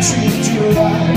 treat you right.